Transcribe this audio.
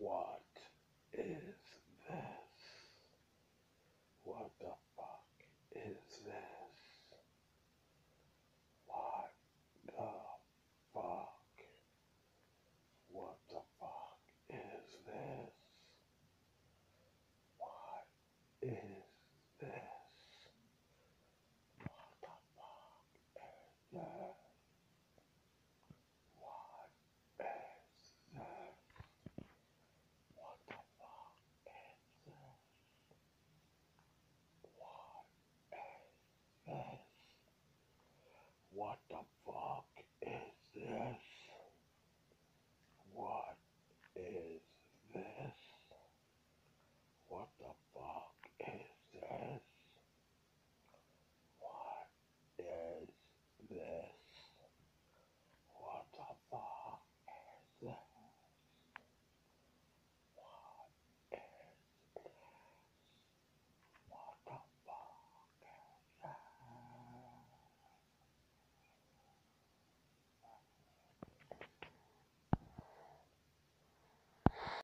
What is this? What the What the fuck is this? What is this? What the fuck is this? What is this? What the fuck is this?